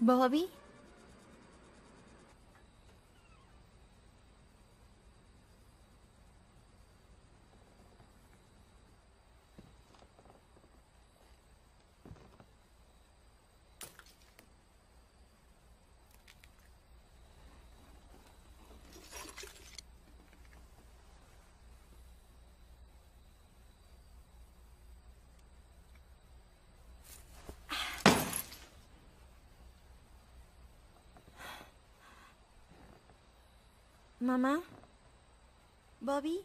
Bobby? ¿Mamá? ¿Bobby?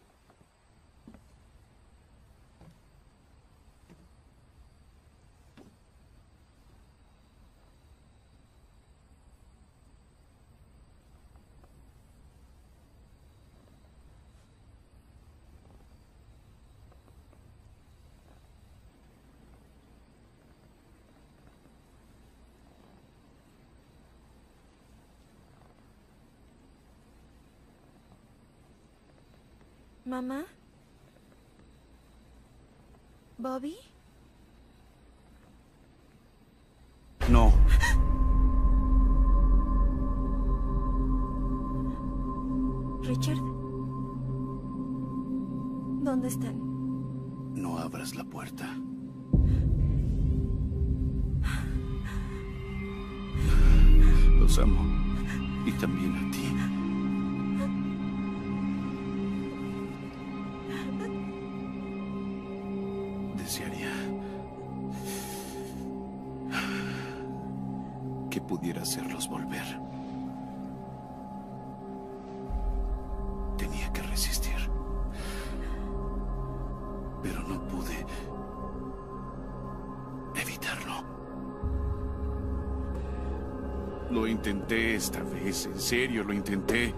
¿Mamá? ¿Bobby? No. Richard. ¿Dónde están? No abras la puerta. Los amo. Y también a ti. Esta vez, en serio, lo intenté.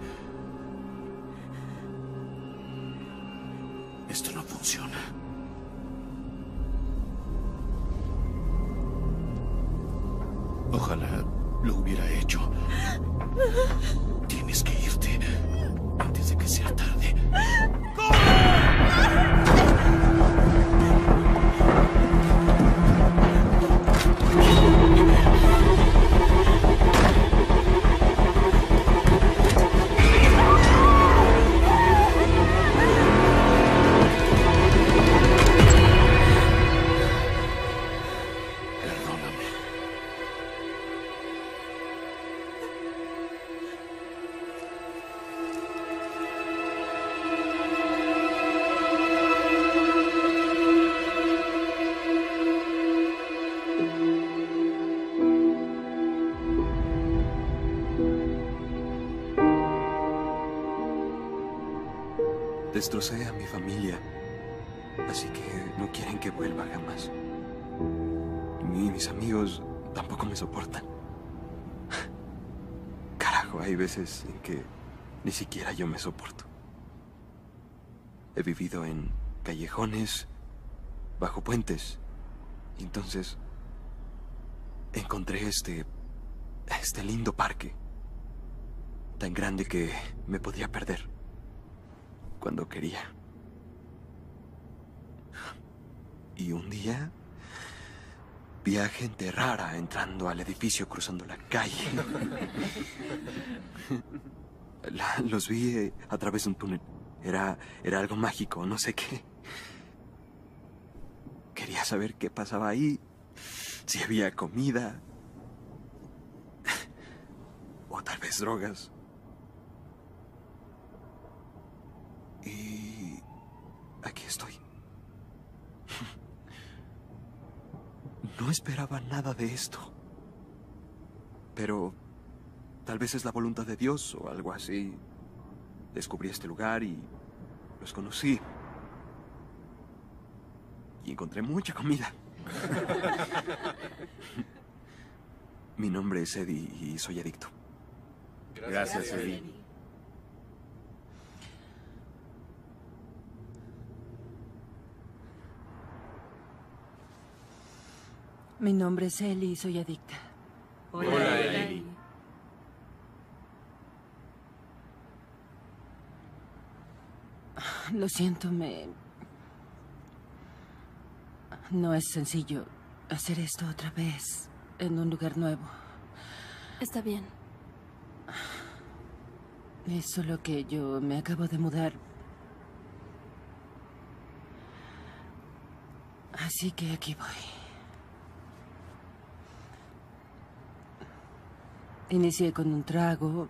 A mi familia, así que no quieren que vuelva jamás. Ni mis amigos tampoco me soportan. Carajo, hay veces en que ni siquiera yo me soporto. He vivido en callejones, bajo puentes. Y entonces encontré este este lindo parque, tan grande que me podía perder cuando quería. Y un día vi a gente rara entrando al edificio cruzando la calle. Los vi eh, a través de un túnel. Era, era algo mágico, no sé qué. Quería saber qué pasaba ahí, si había comida, o tal vez drogas. Y aquí estoy. No esperaba nada de esto. Pero tal vez es la voluntad de Dios o algo así. Descubrí este lugar y los conocí. Y encontré mucha comida. Mi nombre es Eddie y soy adicto. Gracias, Eddie. Mi nombre es Ellie y soy adicta. Hola, Ellie. Lo siento, me... No es sencillo hacer esto otra vez en un lugar nuevo. Está bien. Es solo que yo me acabo de mudar. Así que aquí voy. Inicié con un trago.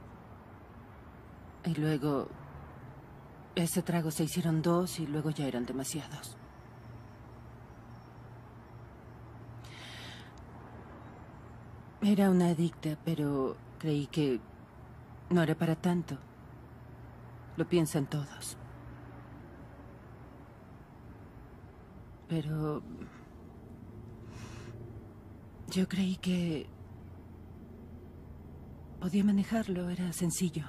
Y luego... Ese trago se hicieron dos y luego ya eran demasiados. Era una adicta, pero creí que no era para tanto. Lo piensan todos. Pero... Yo creí que... Podía manejarlo, era sencillo.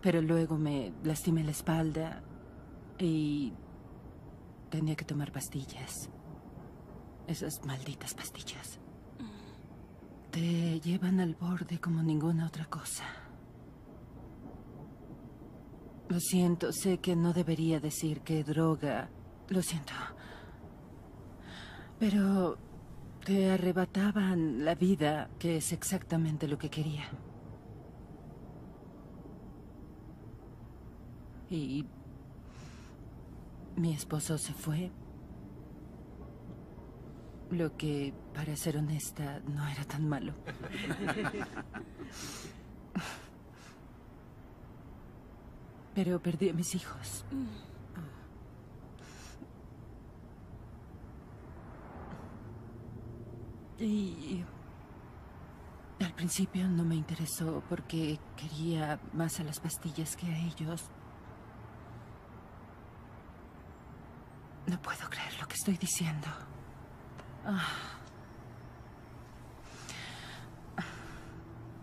Pero luego me lastimé la espalda y tenía que tomar pastillas. Esas malditas pastillas. Te llevan al borde como ninguna otra cosa. Lo siento, sé que no debería decir que droga. Lo siento. Pero te arrebataban la vida, que es exactamente lo que quería. Y mi esposo se fue. Lo que, para ser honesta, no era tan malo. Pero perdí a mis hijos. Y al principio no me interesó porque quería más a las pastillas que a ellos. No puedo creer lo que estoy diciendo. Ah.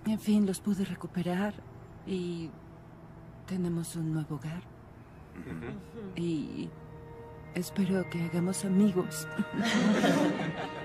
En fin, los pude recuperar y tenemos un nuevo hogar. Y espero que hagamos amigos.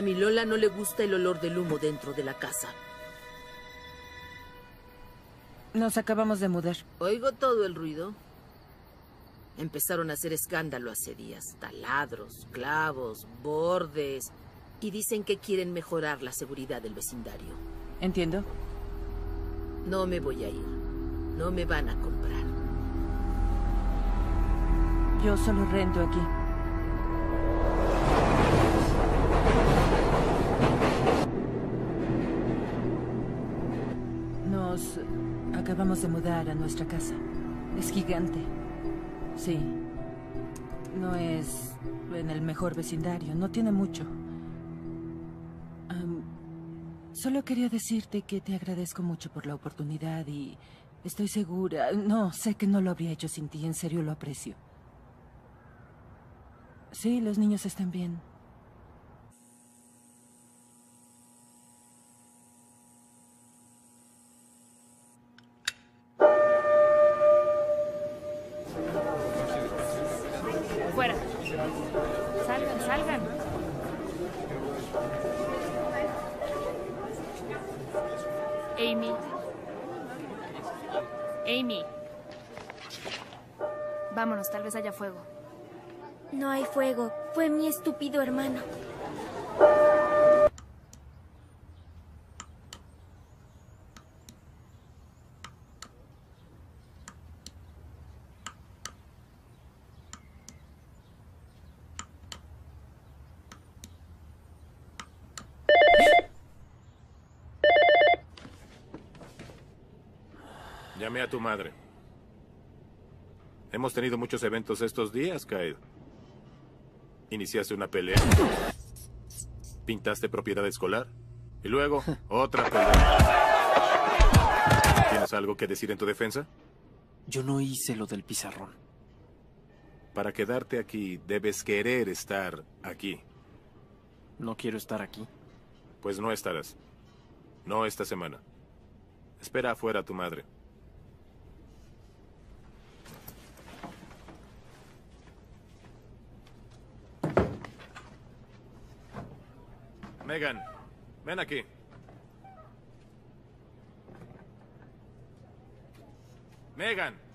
A mi Lola no le gusta el olor del humo dentro de la casa. Nos acabamos de mudar. Oigo todo el ruido. Empezaron a hacer escándalo hace días. Taladros, clavos, bordes. Y dicen que quieren mejorar la seguridad del vecindario. Entiendo. No me voy a ir. No me van a comprar. Yo solo rento aquí. Acabamos de mudar a nuestra casa. Es gigante. Sí. No es en el mejor vecindario. No tiene mucho. Solo quería decirte que te agradezco mucho por la oportunidad y estoy segura. No, sé que no lo habría hecho sin ti. En serio lo aprecio. Sí, los niños están bien. No hay fuego. Fue mi estúpido hermano. Llamé a tu madre. Hemos tenido muchos eventos estos días, Kyle. Iniciaste una pelea. Pintaste propiedad escolar. Y luego, otra pelea. ¿Tienes algo que decir en tu defensa? Yo no hice lo del pizarrón. Para quedarte aquí, debes querer estar aquí. No quiero estar aquí. Pues no estarás. No esta semana. Espera afuera a tu madre. Megan, ven aquí. Megan.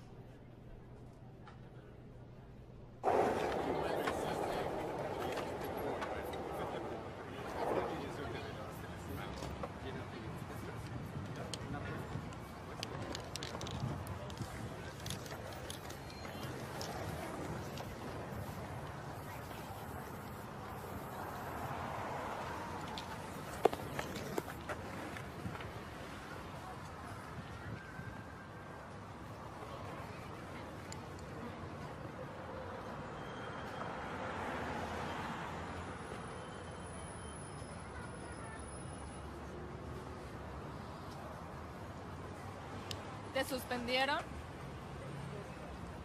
Suspendieron?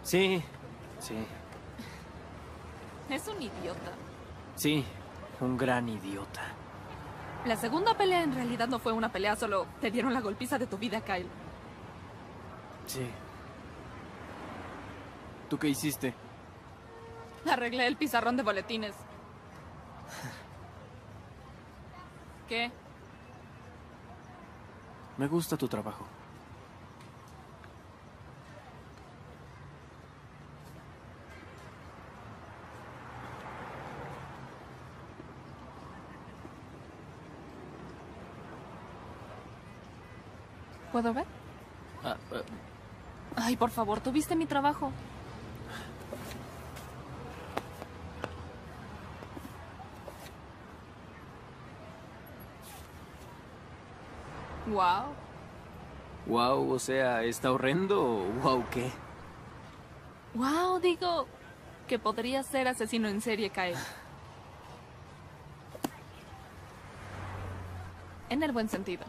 Sí, sí, Es un idiota. sí. Un gran idiota. La segunda pelea en realidad no fue una pelea, solo te dieron la golpiza de tu vida, Kyle. Sí. ¿Tú qué hiciste? Arreglé el pizarrón de boletines. ¿Qué? Me gusta tu trabajo. ¿Puedo ver? Ah, ah, Ay, por favor, ¿tuviste mi trabajo? Wow. wow, o sea, ¿está horrendo o wow qué? Wow, digo que podría ser asesino en serie, Kyle. En el buen sentido.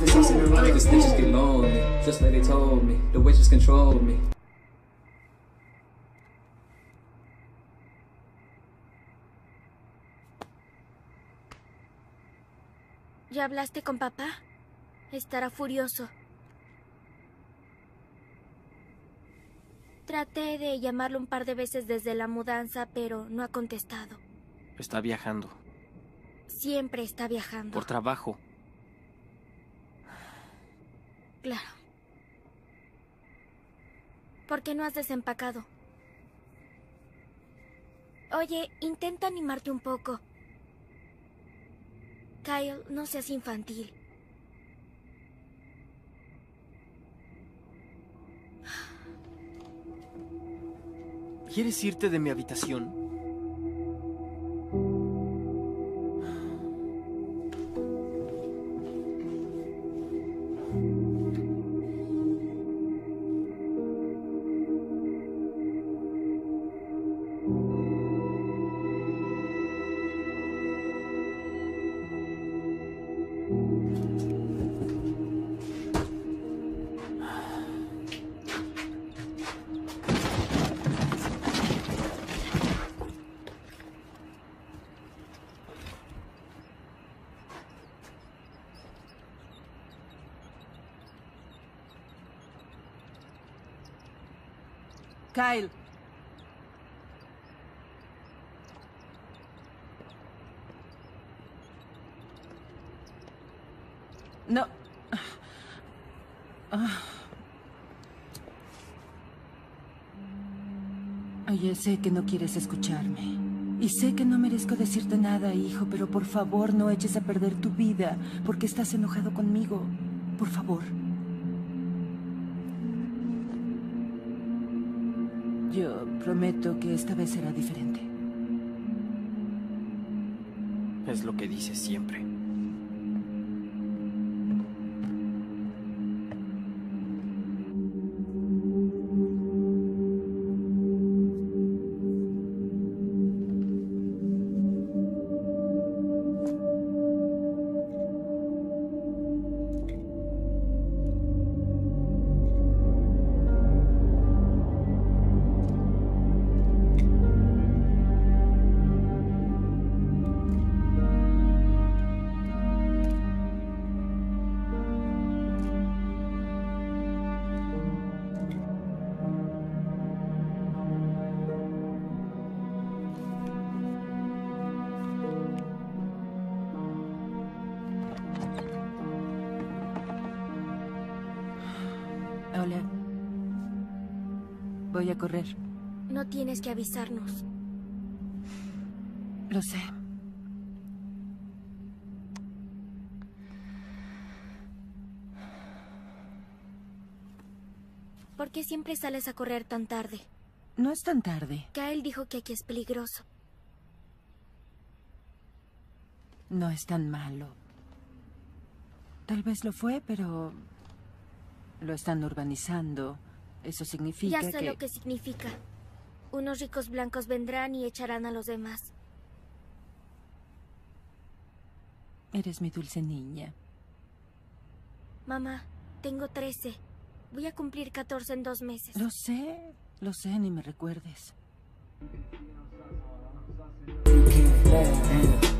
The get lonely, just like they told me. The witches control me. ¿Ya hablaste con papá? Estará furioso. Traté de llamarlo un par de veces desde la mudanza, pero no ha contestado. Está viajando. Siempre está viajando. Por trabajo. Claro. ¿Por qué no has desempacado? Oye, intenta animarte un poco. Kyle, no seas infantil. ¿Quieres irte de mi habitación? Sé que no quieres escucharme. Y sé que no merezco decirte nada, hijo, pero por favor no eches a perder tu vida porque estás enojado conmigo. Por favor. Yo prometo que esta vez será diferente. Es lo que dices siempre. Avisarnos. Lo sé. ¿Por qué siempre sales a correr tan tarde? No es tan tarde. Kyle dijo que aquí es peligroso. No es tan malo. Tal vez lo fue, pero lo están urbanizando. Eso significa ya sé que... lo que significa. Unos ricos blancos vendrán y echarán a los demás. Eres mi dulce niña. Mamá, tengo 13. Voy a cumplir 14 en dos meses. Lo sé, lo sé, ni me recuerdes.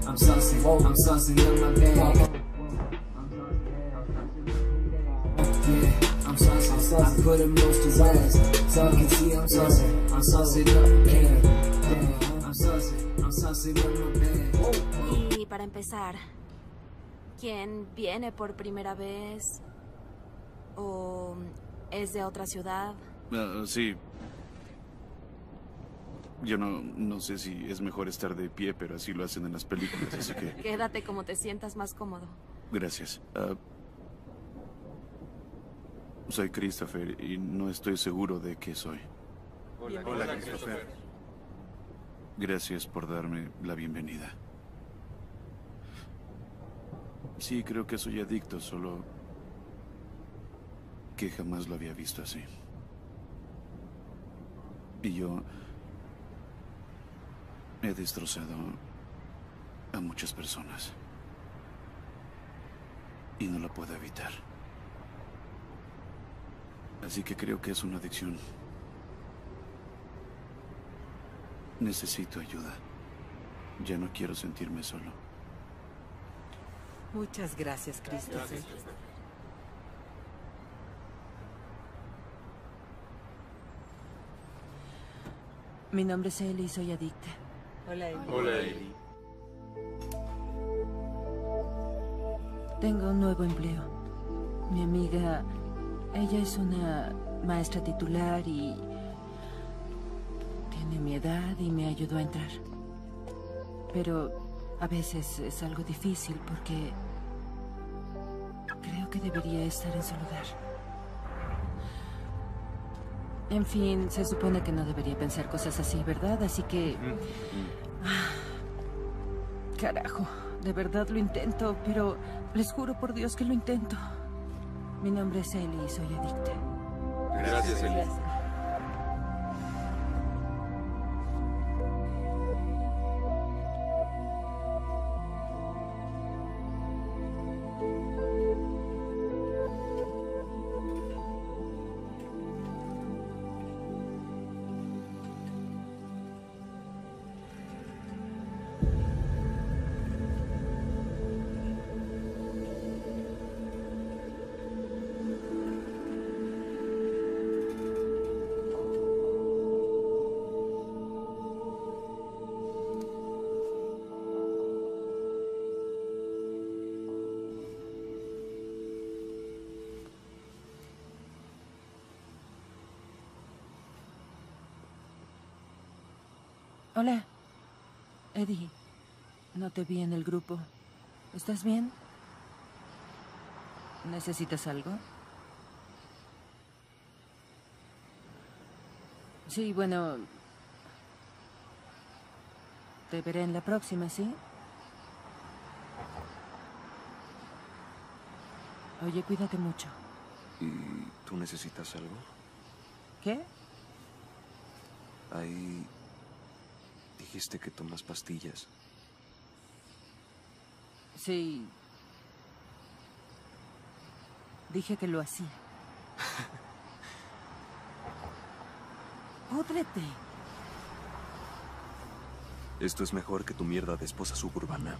I'm saucy, I'm saucy in my bag. I'm saucy, I put him most to rest. So you can see I'm saucy, I'm saucy up, yeah. yeah. I'm saucy, I'm saucy in my bag. Y para empezar, ¿quién viene por primera vez? ¿O es de otra ciudad? Ah, sí. Yo no, no sé si es mejor estar de pie, pero así lo hacen en las películas, así que Quédate como te sientas más cómodo. gracias. Ah, soy Christopher y no estoy seguro de qué soy. Hola, Christopher. Gracias por darme la bienvenida. Sí, creo que soy adicto, solo que jamás lo había visto así. Y yo he destrozado a muchas personas. Y no lo puedo evitar. Así que creo que es una adicción. Necesito ayuda. Ya no quiero sentirme solo. Muchas gracias, Christopher. Mi nombre es Ellie y soy adicta. Hola, Ellie. Hola, Eli. Tengo un nuevo empleo. Mi amiga, ella es una maestra titular y tiene mi edad y me ayudó a entrar. Pero a veces es algo difícil porque creo que debería estar en su lugar. En fin, se supone que no debería pensar cosas así, ¿verdad? Así que... Ah, carajo, de verdad lo intento, pero les juro por Dios que lo intento. Mi nombre es Ellie y soy adicta. Gracias, Ellie. Hola. Eddie, no te vi en el grupo. ¿Estás bien? ¿Necesitas algo? Sí, bueno... Te veré en la próxima, ¿sí? Oye, cuídate mucho. ¿Y tú necesitas algo? ¿Qué? Ahí dijiste que tomas pastillas. Sí. Dije que lo hacía. Púdrete. Esto es mejor que tu mierda de esposa suburbana.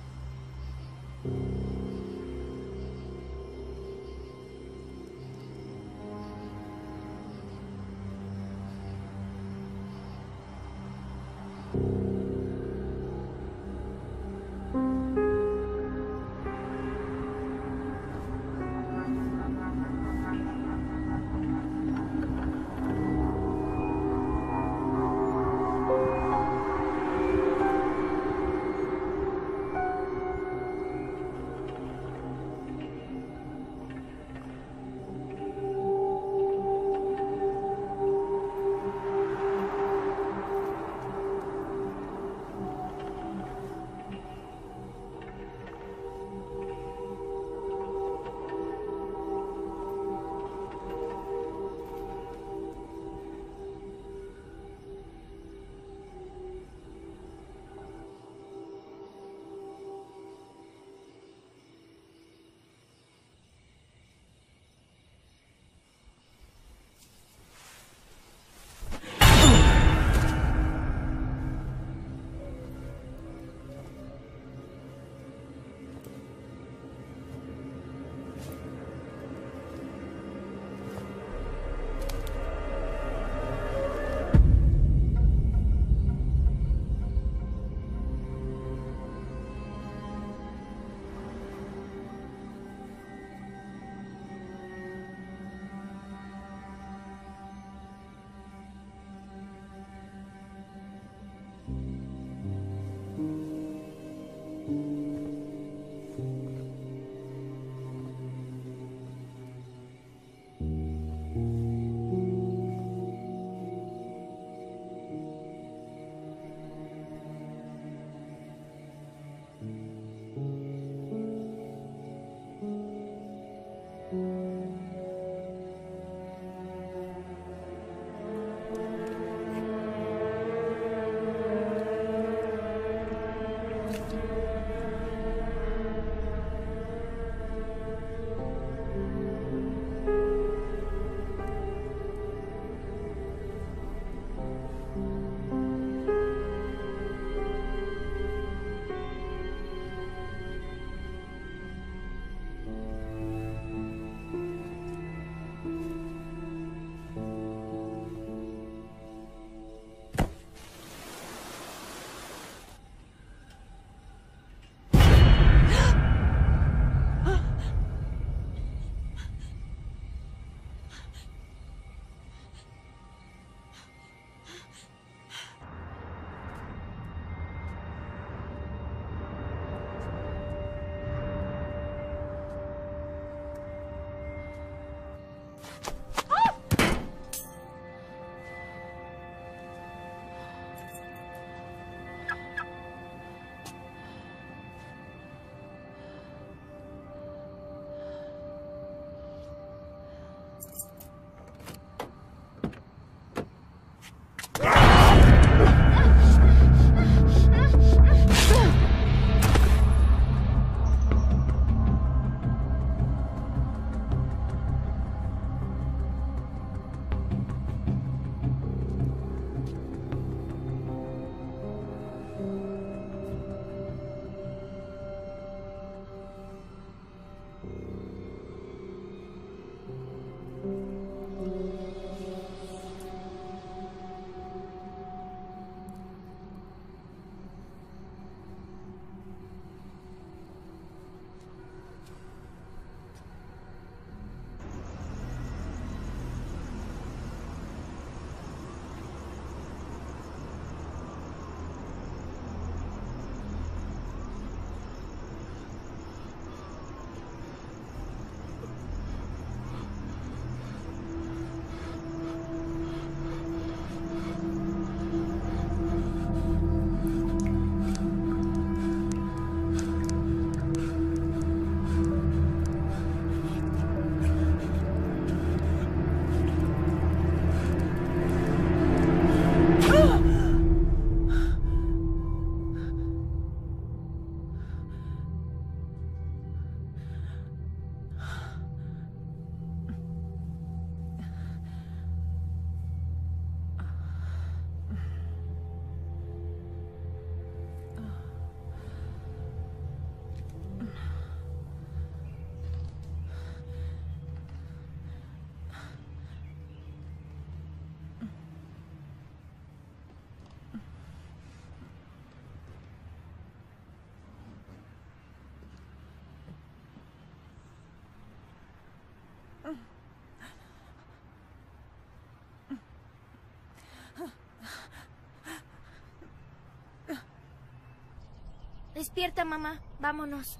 Despierta, mamá. Vámonos.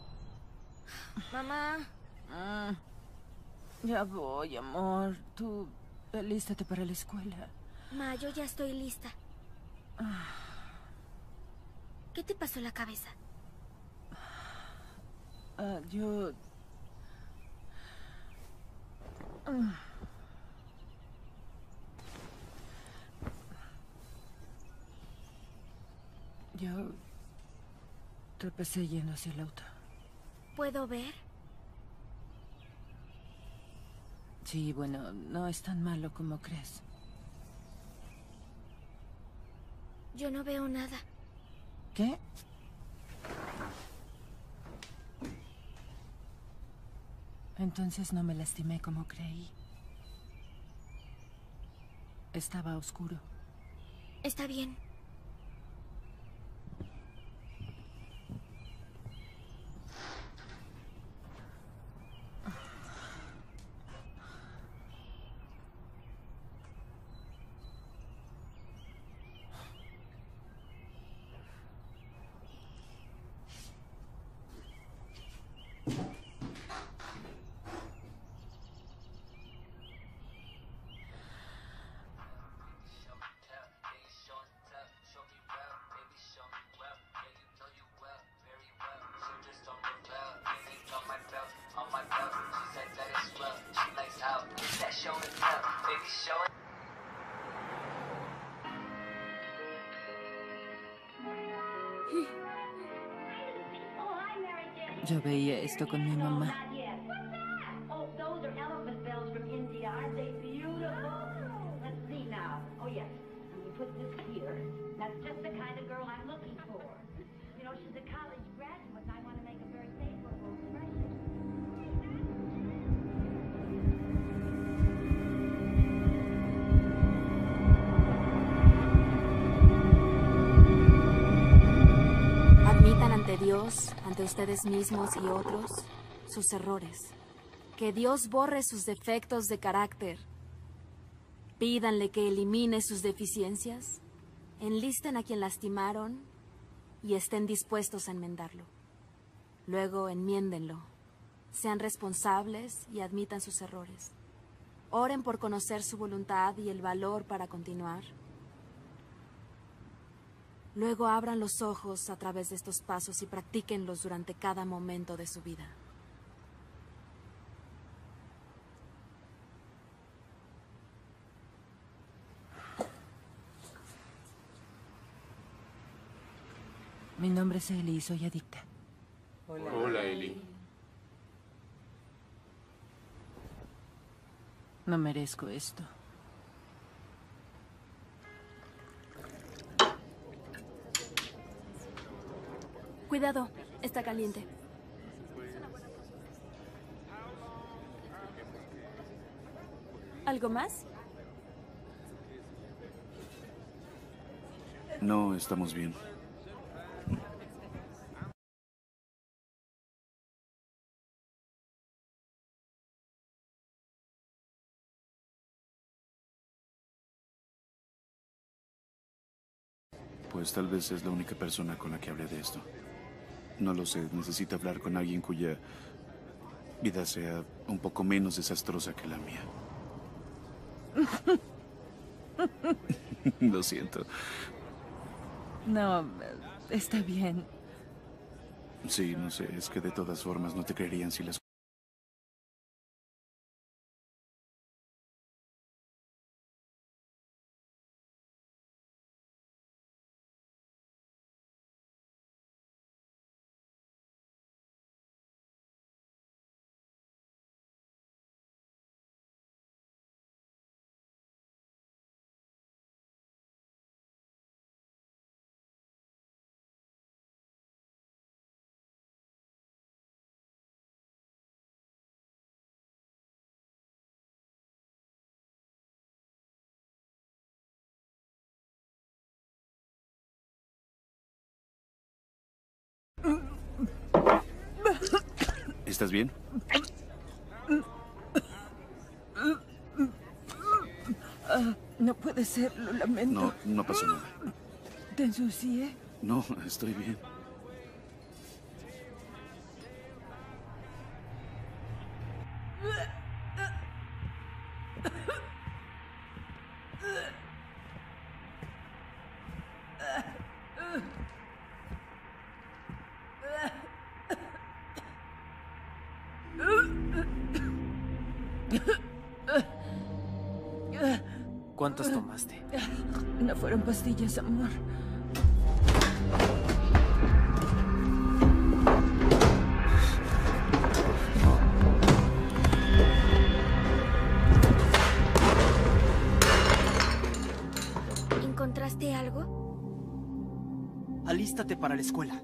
Mamá. Ah, ya voy, amor. Tú alístate para la escuela. Ma, yo ya estoy lista. ¿Qué te pasó en la cabeza? Ah, yo... Ah. Yo tropecé yendo hacia el auto. ¿Puedo ver? Sí, bueno, no es tan malo como crees. Yo no veo nada. ¿Qué? Entonces no me lastimé como creí. Estaba oscuro. Está bien. Yo veía esto con mi mamá. Ustedes mismos y otros, sus errores. Que Dios borre sus defectos de carácter. Pídanle que elimine sus deficiencias. Enlisten a quien lastimaron y estén dispuestos a enmendarlo. Luego enmiéndenlo. Sean responsables y admitan sus errores. Oren por conocer su voluntad y el valor para continuar. Luego abran los ojos a través de estos pasos y practíquenlos durante cada momento de su vida. Mi nombre es Eli y soy adicta. Hola, Eli. No merezco esto. Cuidado, está caliente. ¿Algo más? No, estamos bien. Pues tal vez es la única persona con la que hablé de esto. No lo sé, necesito hablar con alguien cuya vida sea un poco menos desastrosa que la mía. lo siento. No, está bien. Sí, no sé, es que de todas formas no te creerían si las... ¿Estás bien? No puede ser, lo lamento. No, no pasó nada. ¿Te ensucié? No, estoy bien. Amor. ¿Encontraste algo? Alístate para la escuela.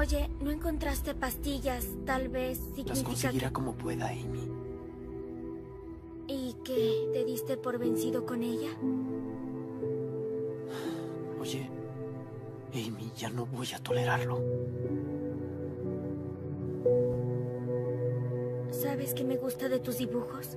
Oye, ¿no encontraste pastillas? Tal vez Las significa conseguirá que... como pueda, Amy. ¿Y qué? ¿Te diste por vencido con ella? Oye, Amy, ya no voy a tolerarlo. ¿Sabes qué me gusta de tus dibujos?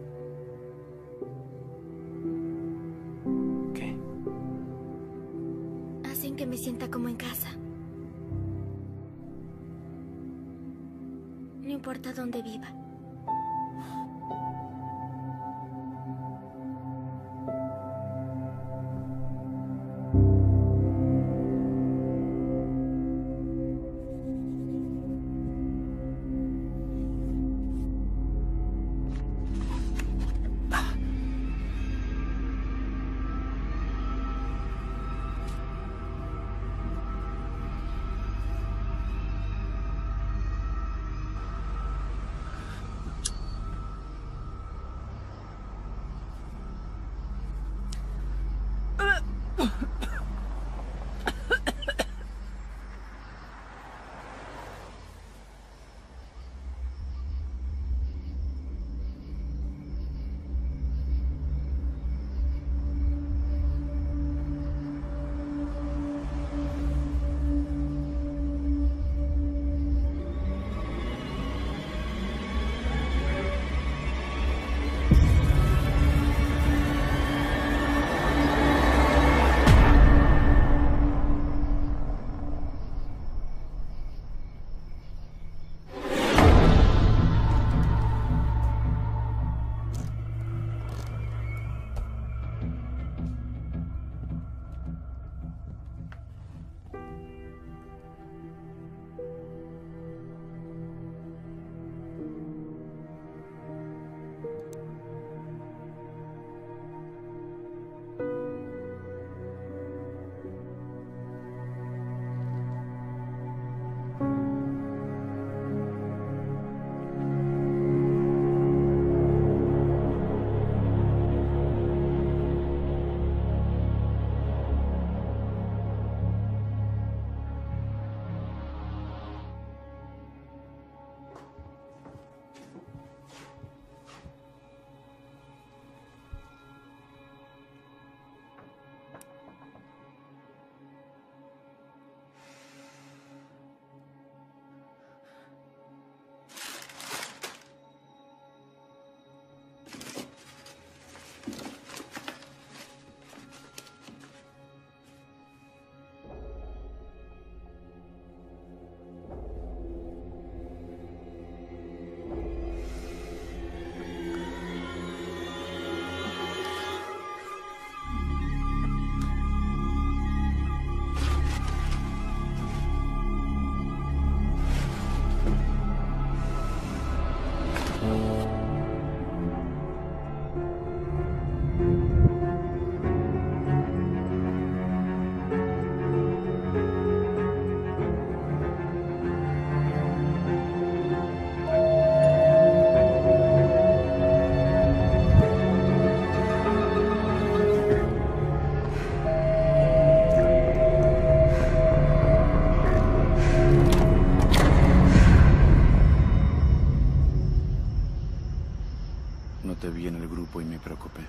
Te vi en el grupo y me preocupé.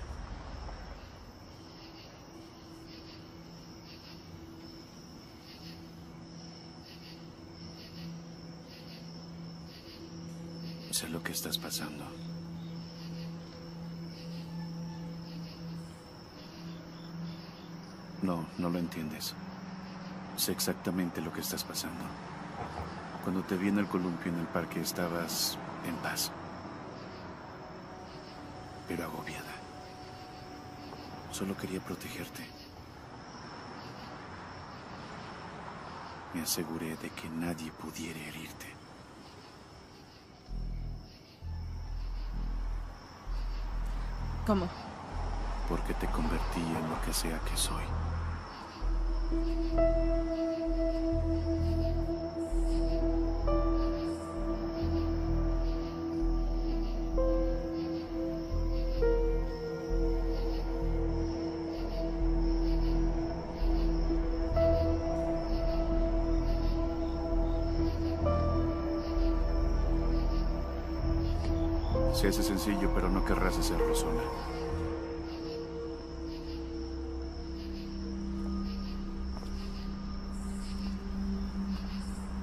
Sé lo que estás pasando. No, no lo entiendes. Sé exactamente lo que estás pasando. Cuando te vi en el columpio en el parque estabas en paz, pero agobiada. Solo quería protegerte. Me aseguré de que nadie pudiera herirte. ¿Cómo? Porque te convertí en lo que sea que soy. Querrás hacerlo sola.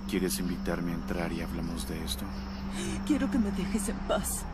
¿Quieres invitarme a entrar y hablamos de esto? Quiero que me dejes en paz.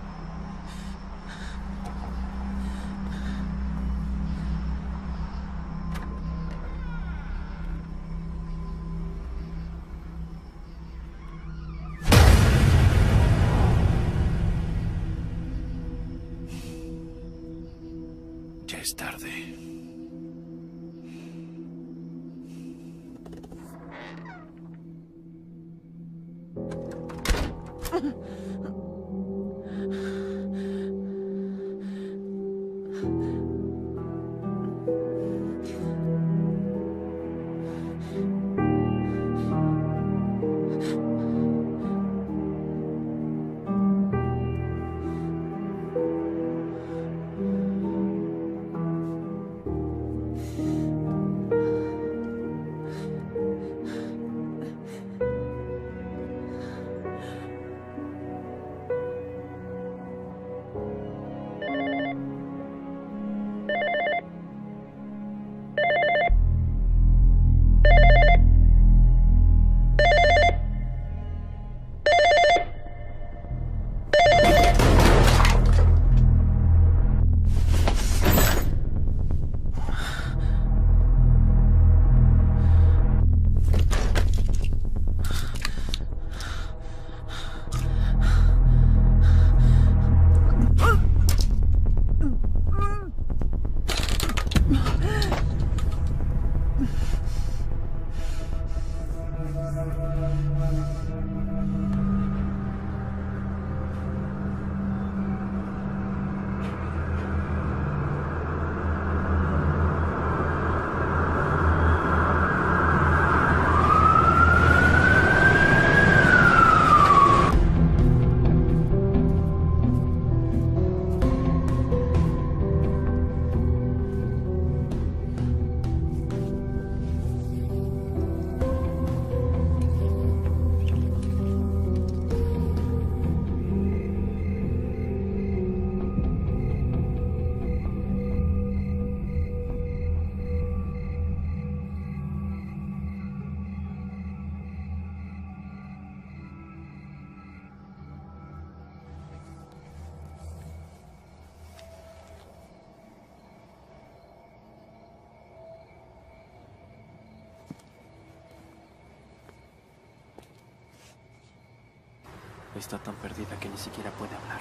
Está tan perdida que ni siquiera puede hablar.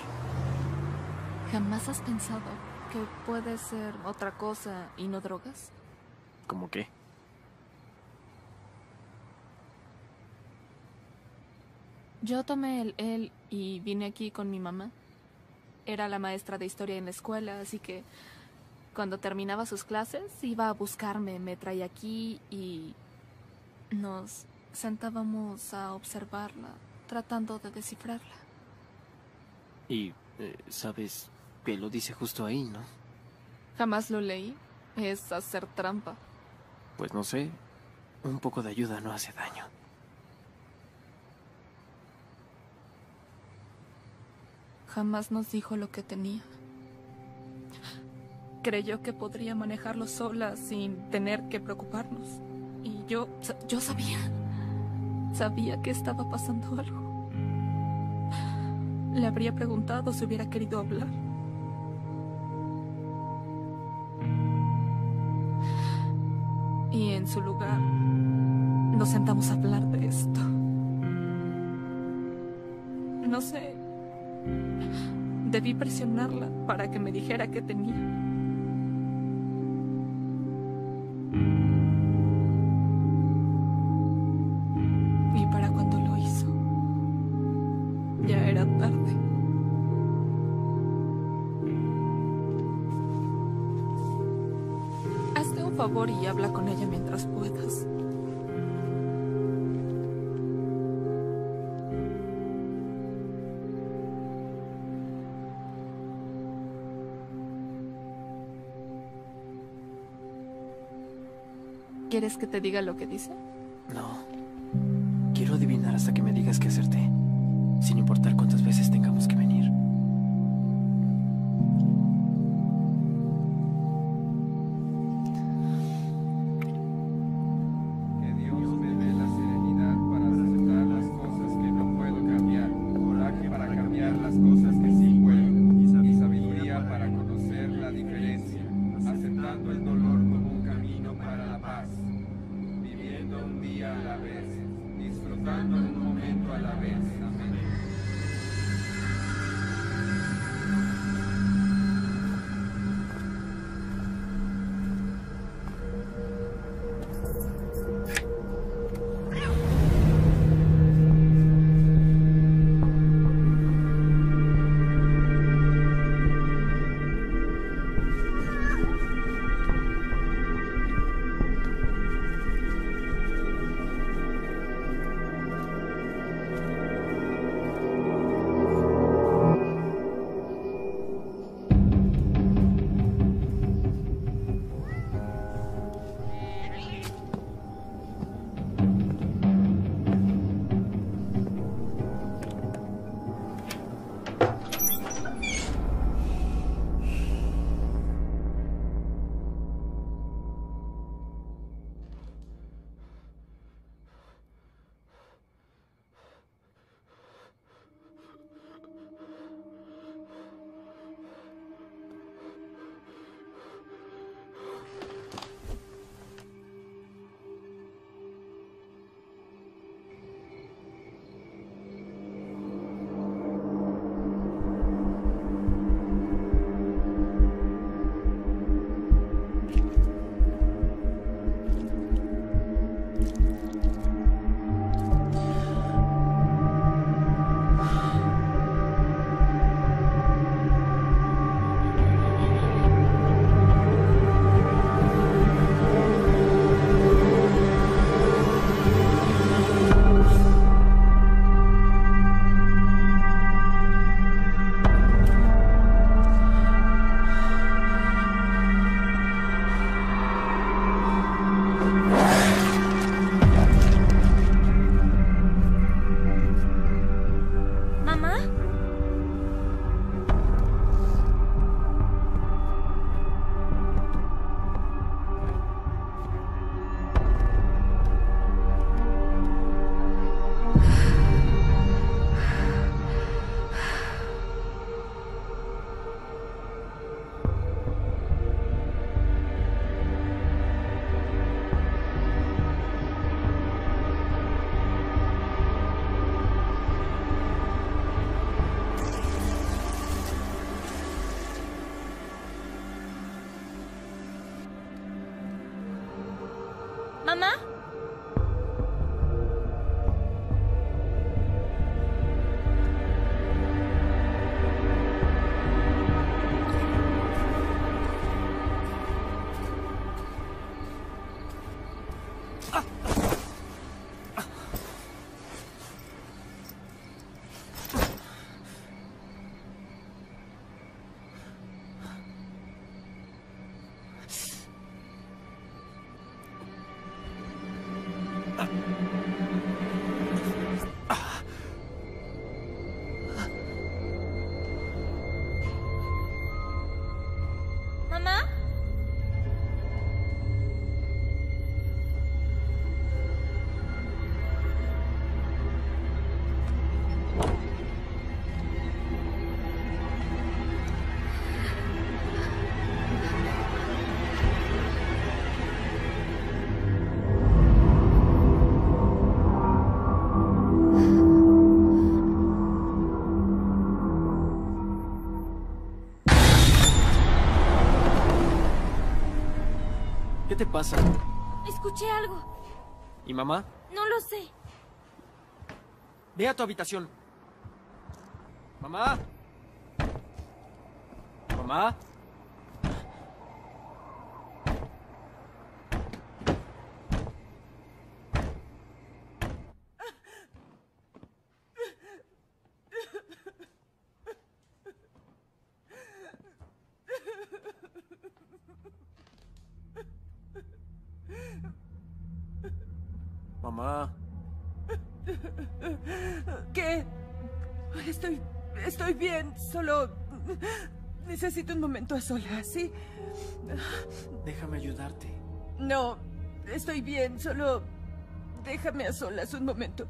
¿Jamás has pensado que puede ser otra cosa y no drogas? ¿Cómo qué? Yo tomé el él y vine aquí con mi mamá. Era la maestra de historia en la escuela, así que cuando terminaba sus clases iba a buscarme, me traía aquí y nos sentábamos a observarla, tratando de descifrarla. Y eh, sabes que lo dice justo ahí, ¿no? Jamás lo leí. Es hacer trampa. Pues no sé. Un poco de ayuda no hace daño. Jamás nos dijo lo que tenía. creyó que podría manejarlo sola sin tener que preocuparnos. Y yo, yo sabía, sabía que estaba pasando algo. Le habría preguntado si hubiera querido hablar. Y en su lugar, nos sentamos a hablar de esto. No sé. Debí presionarla para que me dijera qué tenía. Favor y habla con ella mientras puedas. ¿Quieres que te diga lo que dice? No. Quiero adivinar hasta que me digas que acerté. Sin importar cuántas veces tengamos. Que te pasa? Escuché algo. ¿Y mamá? No lo sé. Ve a tu habitación. Mamá. Mamá. Mamá. ¿Qué? Estoy. Estoy bien, solo. Necesito un momento a solas, ¿sí? Déjame ayudarte. No, estoy bien, solo. Déjame a solas un momento.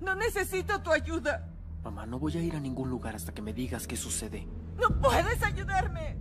No necesito tu ayuda. Mamá, no voy a ir a ningún lugar hasta que me digas qué sucede. ¡No puedes ayudarme!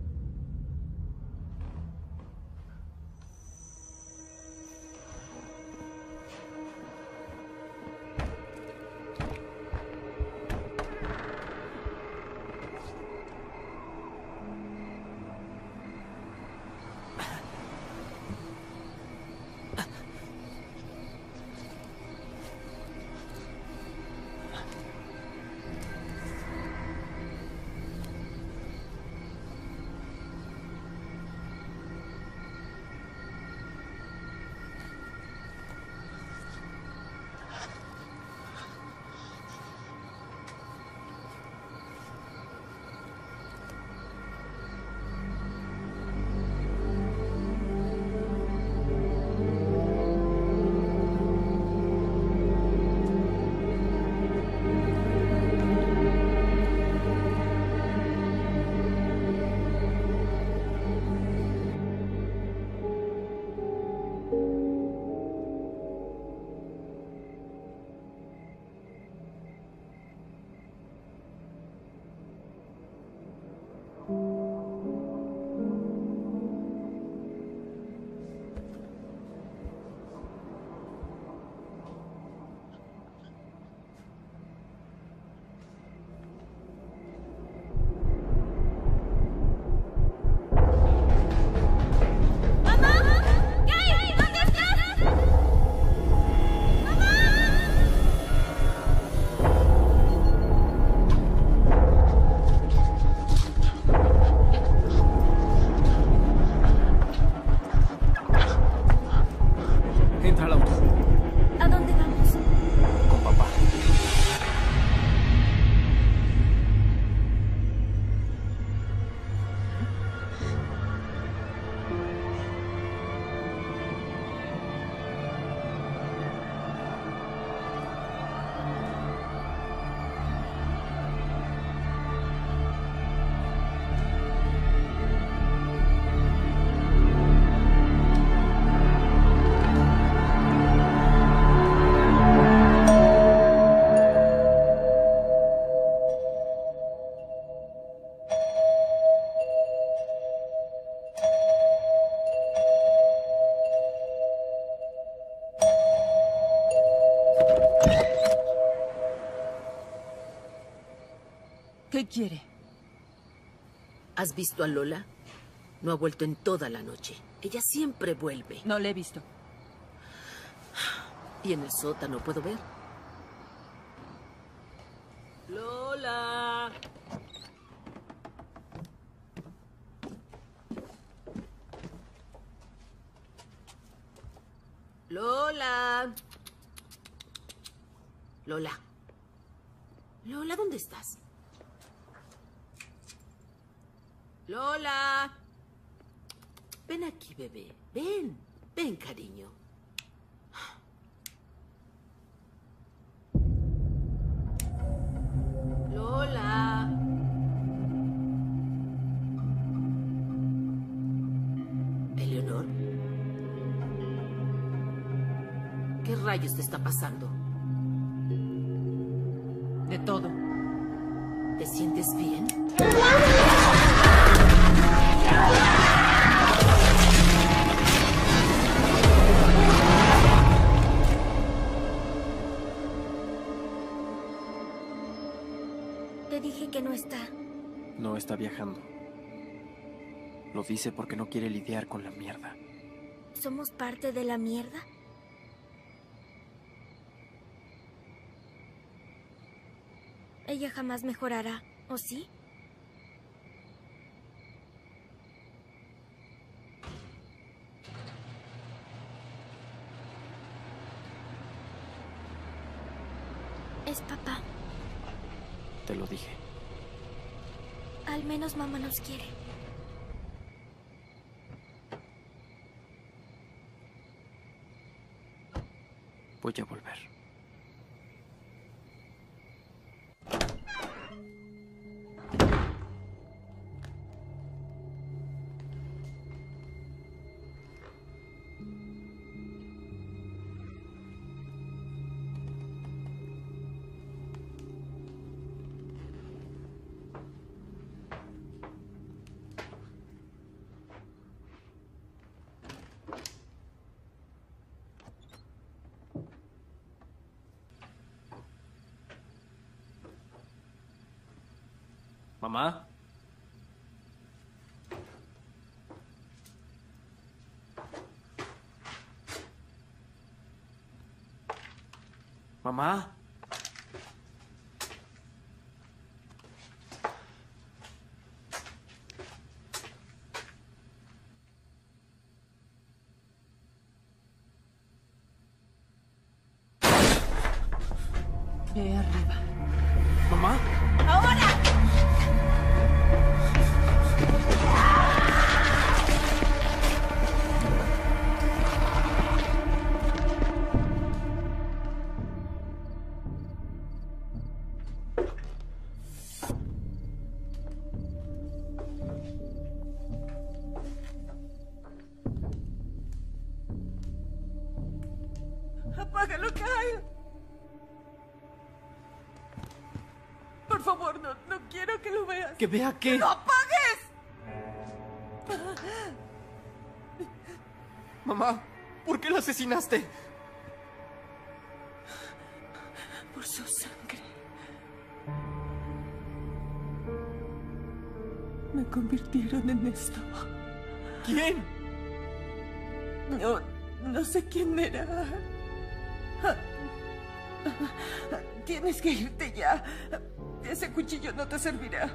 ¿Qué quiere? ¿Has visto a Lola? No ha vuelto en toda la noche. Ella siempre vuelve. No le he visto. Y en el sótano puedo ver. Lola. Lola. Lola. Lola, ¿dónde estás? Lola. Ven aquí, bebé. Ven. Ven, cariño. Lola. Eleonor. ¿Qué rayos te está pasando? Dice porque no quiere lidiar con la mierda. ¿Somos parte de la mierda? Ella jamás mejorará, ¿o sí? Es papá. Te lo dije. Al menos mamá nos quiere. Voy a volver. Mamá. Mamá. Que. ¿Que vea qué? ¡No apagues! Mamá, ¿por qué lo asesinaste? Por su sangre. Me convirtieron en esto. ¿Quién? No, no sé quién era. Tienes que irte ya. Ese cuchillo no te servirá.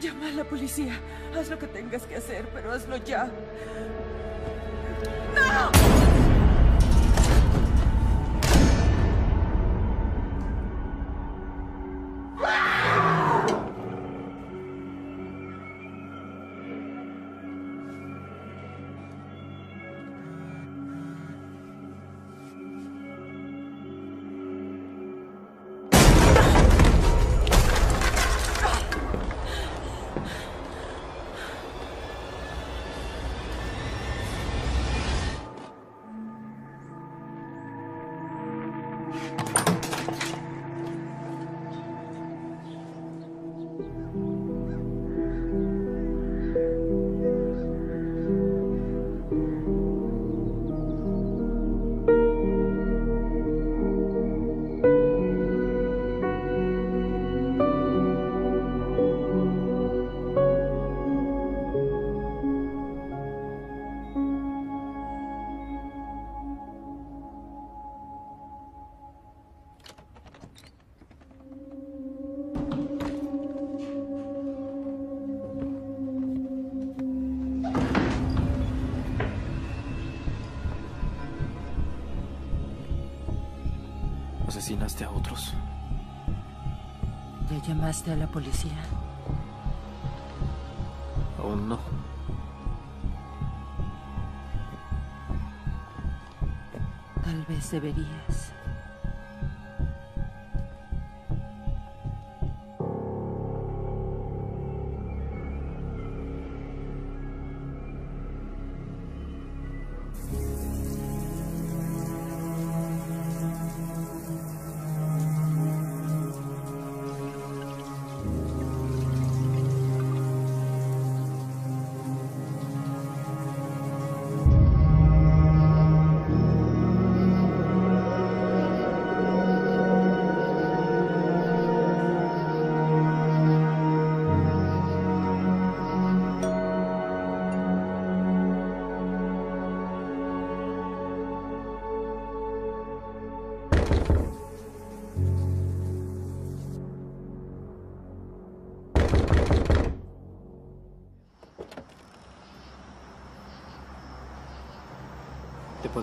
Llama a la policía. Haz lo que tengas que hacer, pero hazlo ya. ¡No! Asesinaste a otros. ¿Ya llamaste a la policía? Aún no. Tal vez deberías.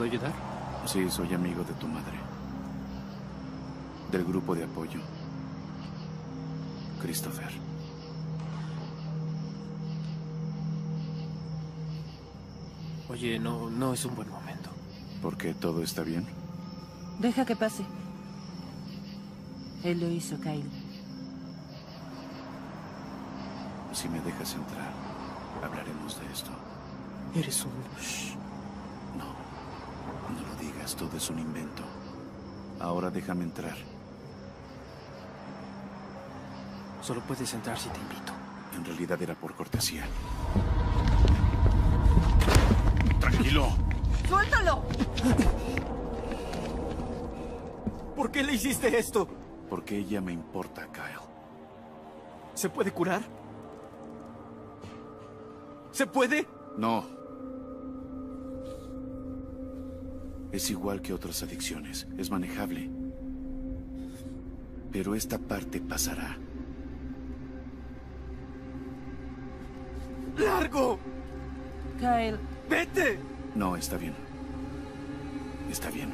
Puedo ayudar? Sí, soy amigo de tu madre. Del grupo de apoyo. Christopher. Oye, no, no es un buen momento. ¿Por qué todo está bien? Deja que pase. Él lo hizo, Kyle. Si me dejas entrar, hablaremos de esto. Eres un... No, lo digas, todo es un invento. Ahora déjame entrar. Solo puedes entrar si te invito. En realidad era por cortesía. Tranquilo. ¡Suéltalo! ¿Por qué le hiciste esto? Porque ella me importa, Kyle. ¿Se puede curar? ¿Se puede? No. Es igual que otras adicciones. Es manejable. Pero esta parte pasará. ¡Largo! Kyle. ¡Vete! No, está bien. Está bien.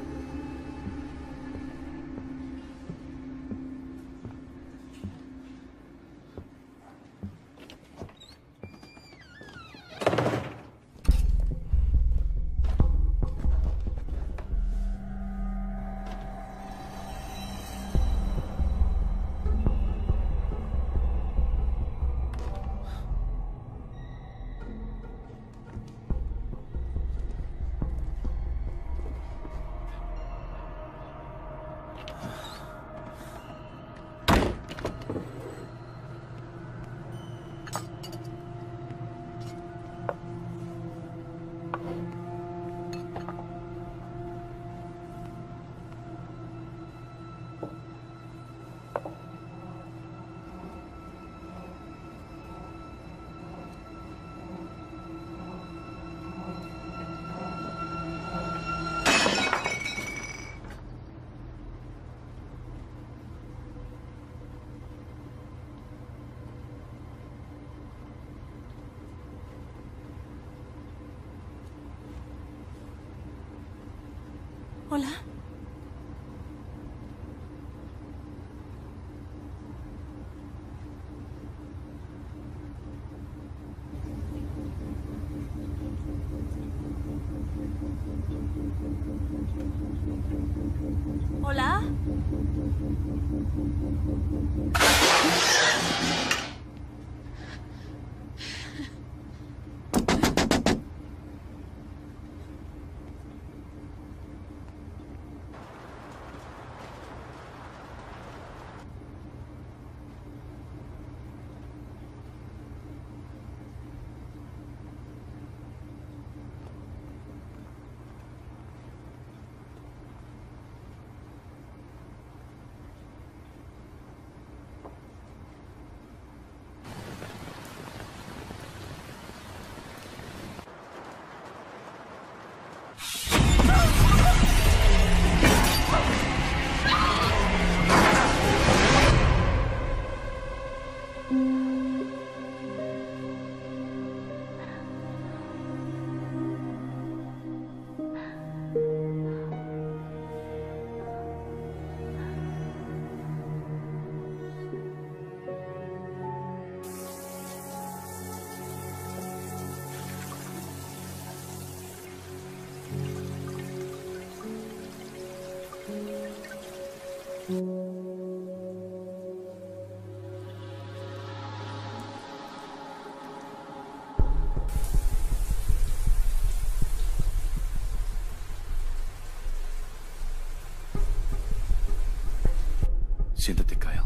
Siéntate, Kyle.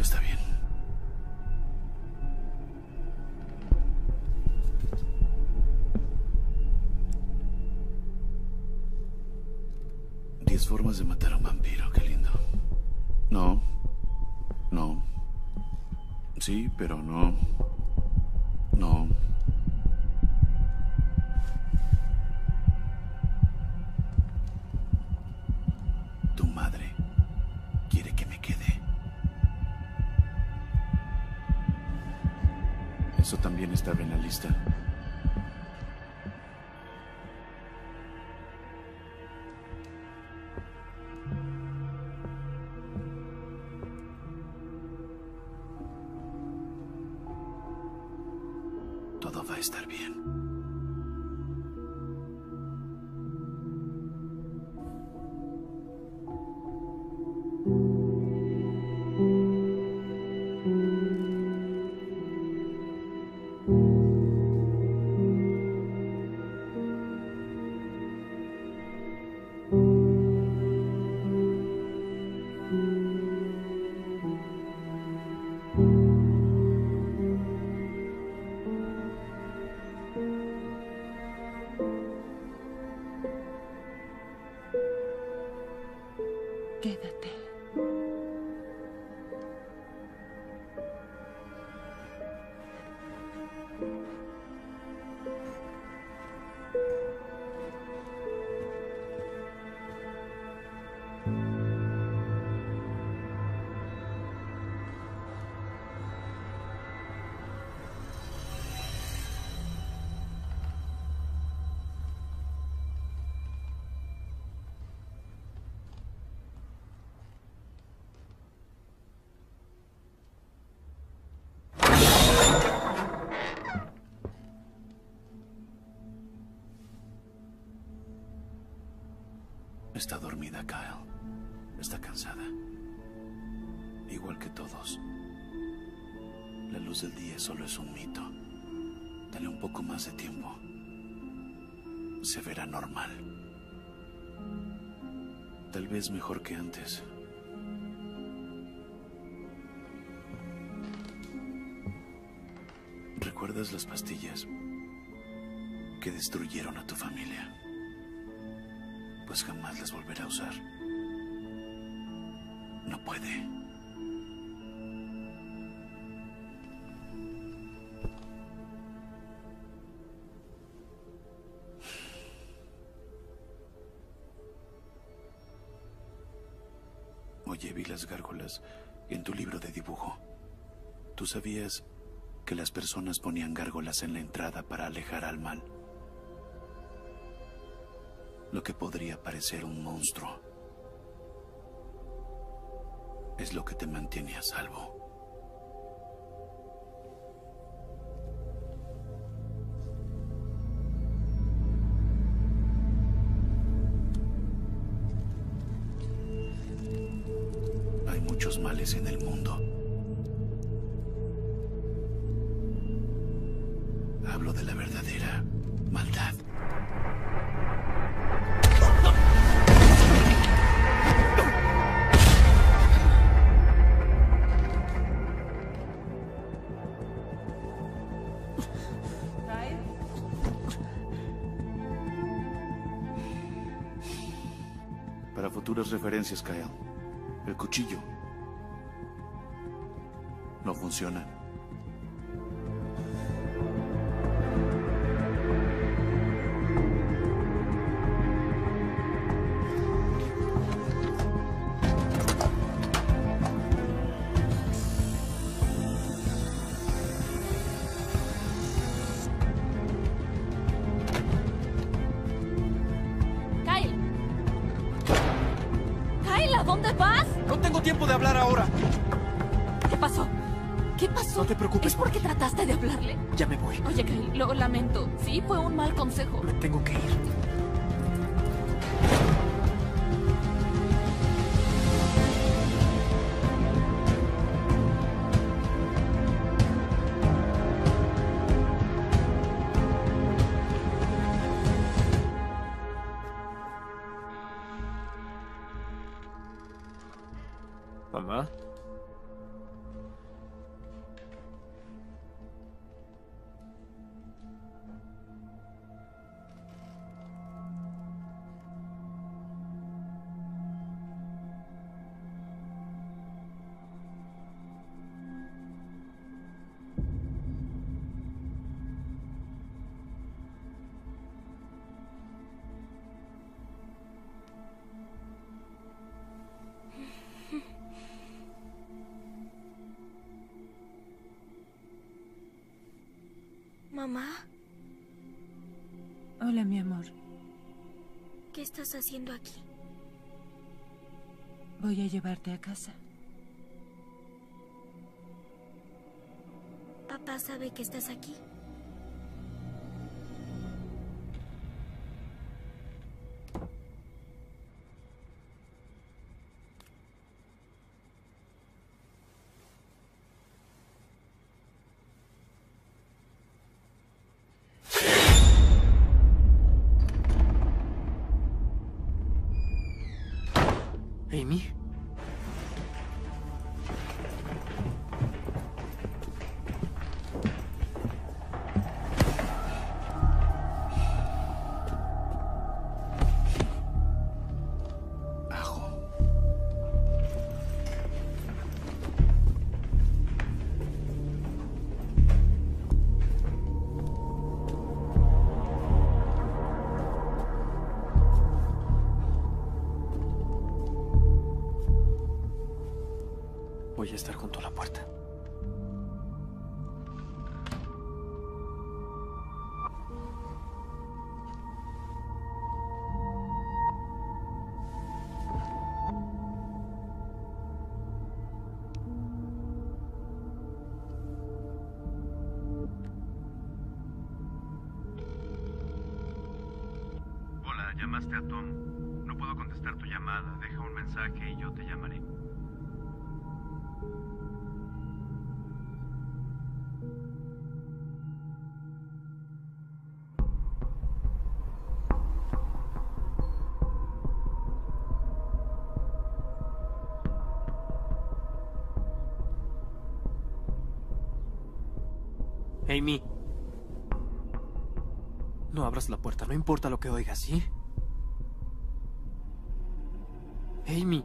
Está bien. Diez formas de matar a un vampiro, qué lindo. No. No. Sí, pero no. Todo va a estar bien. Kyle. Está cansada. Igual que todos. La luz del día solo es un mito. Dale un poco más de tiempo. Se verá normal. Tal vez mejor que antes. ¿Recuerdas las pastillas que destruyeron a tu familia? Pues jamás las volverá a usar. No puede. Oye, vi las gárgolas en tu libro de dibujo. ¿Tú sabías que las personas ponían gárgolas en la entrada para alejar al mal? Lo que podría parecer un monstruo es lo que te mantiene a salvo. Hay muchos males en el mundo. Hablo de la verdadera maldad. Futuras referencias, Kyle. El cuchillo. No funciona. Sí, fue un mal consejo. Me tengo que ir. Mamá, Hola, mi amor. ¿qué estás haciendo aquí? Voy a llevarte a casa. ¿Papá sabe que estás aquí? Estar junto a la puerta. Hola, llamaste a Tom. No puedo contestar tu llamada. Deja un mensaje y yo te llamaré. Amy. No abras la puerta, no importa lo que oigas, ¿sí? Amy.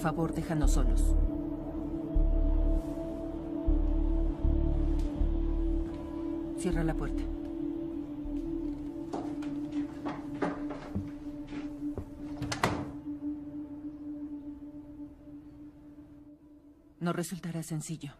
Favor, déjanos solos. Cierra la puerta. No resultará sencillo.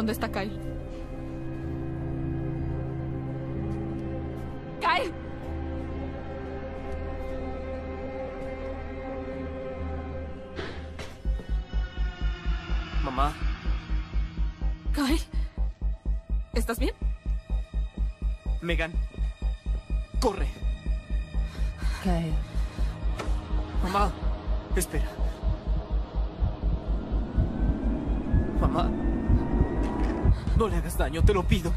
¿Dónde está Kyle? Daño, te lo pido.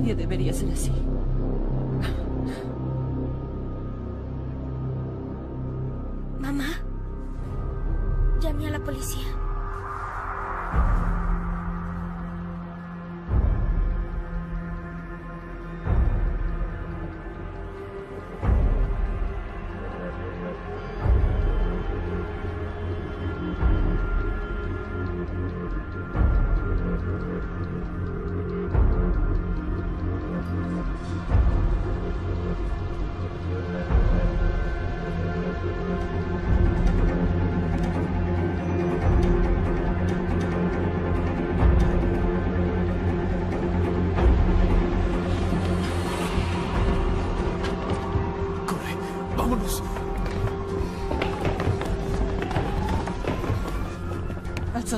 Nadie debería ser así.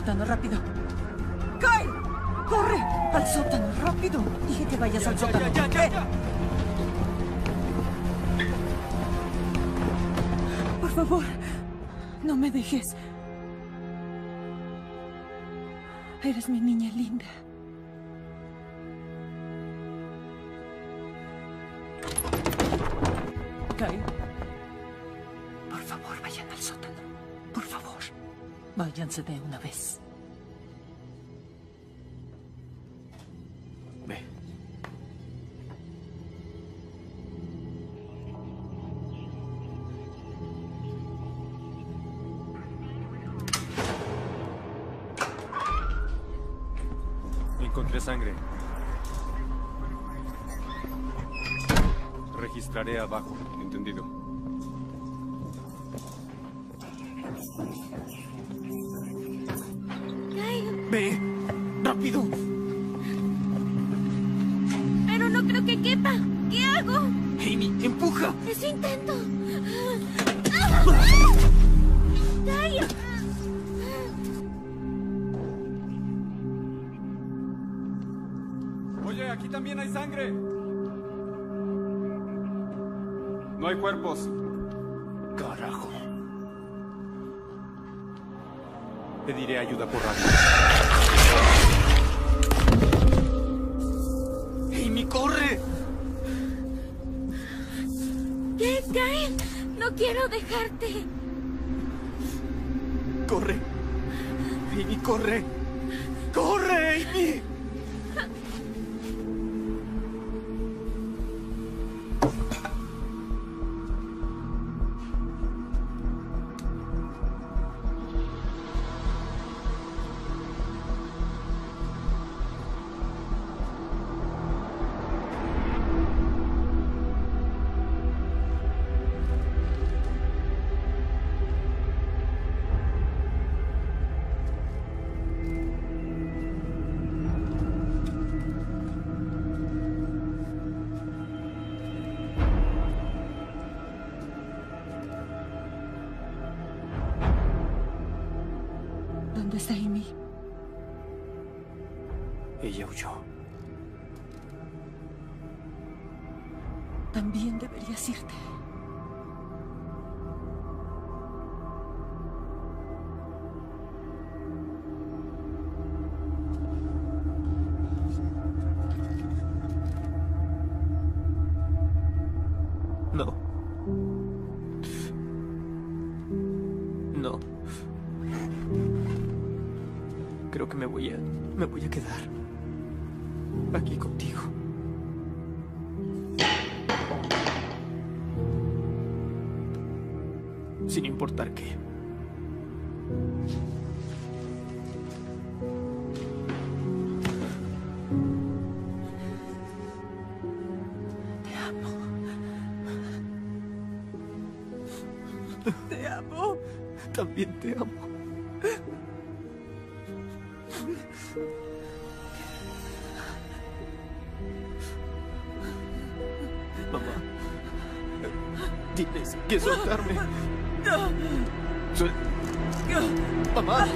Sótano, rápido. ¡Kyle! ¡Corre! ¡Al sótano, rápido! Dije que vayas al sótano. ya, ya, ya. Por favor, no me dejes. Eres mi niña linda. Váyanse de una vez. cuerpos. Carajo. Pediré ayuda por radio. ¡Amy, corre! ¿Qué, Kyle? No quiero dejarte. Corre. Amy, corre. ¡Corre, Amy! También deberías irte. que soltarme. Suel... Mamá.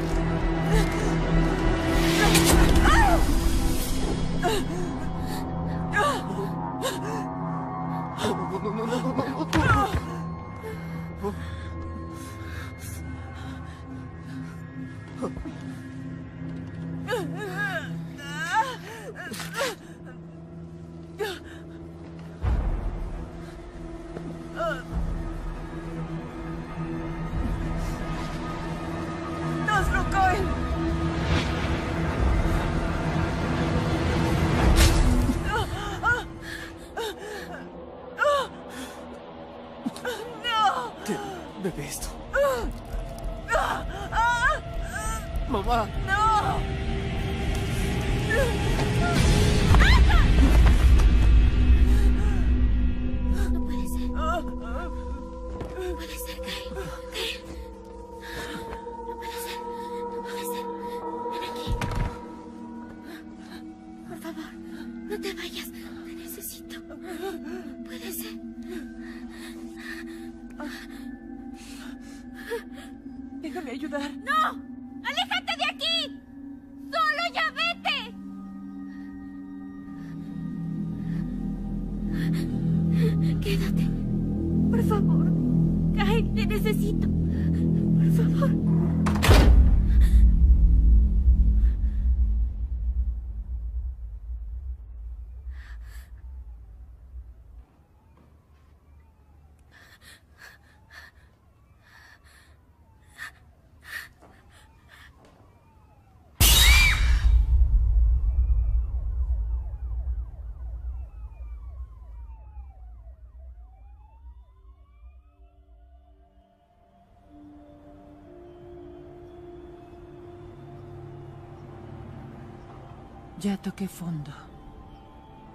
Ya toqué fondo.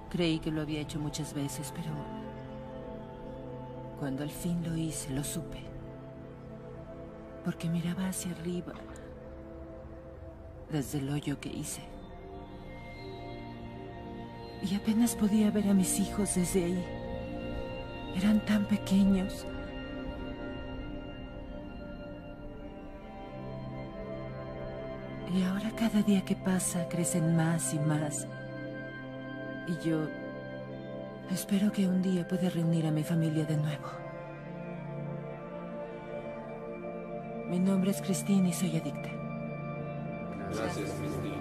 Creí que lo había hecho muchas veces, pero cuando al fin lo hice, lo supe. Porque miraba hacia arriba, desde el hoyo que hice. Y apenas podía ver a mis hijos desde ahí. Eran tan pequeños. Y ahora cada día que pasa crecen más y más. Y yo espero que un día pueda reunir a mi familia de nuevo. Mi nombre es Cristina y soy adicta. Gracias, Cristina.